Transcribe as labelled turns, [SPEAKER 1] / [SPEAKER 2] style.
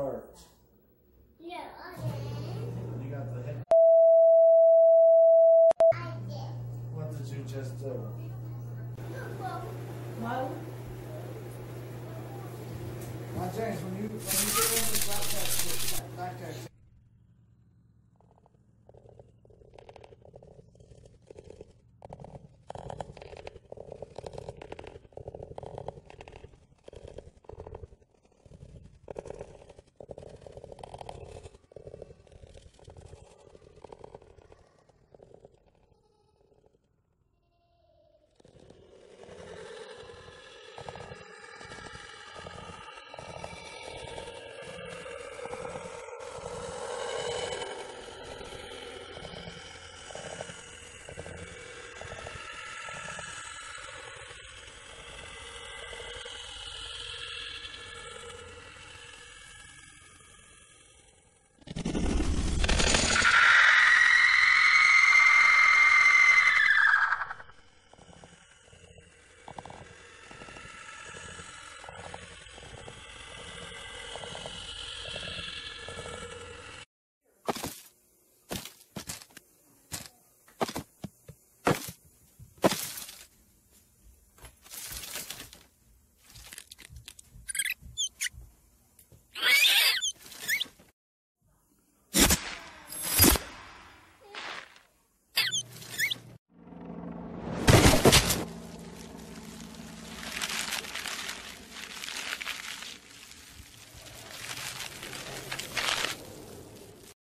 [SPEAKER 1] parts.
[SPEAKER 2] Yeah, okay.
[SPEAKER 1] You got the head.
[SPEAKER 2] I did.
[SPEAKER 1] What did you just do?
[SPEAKER 3] Well, now,
[SPEAKER 1] James, when you when you get in the backpack,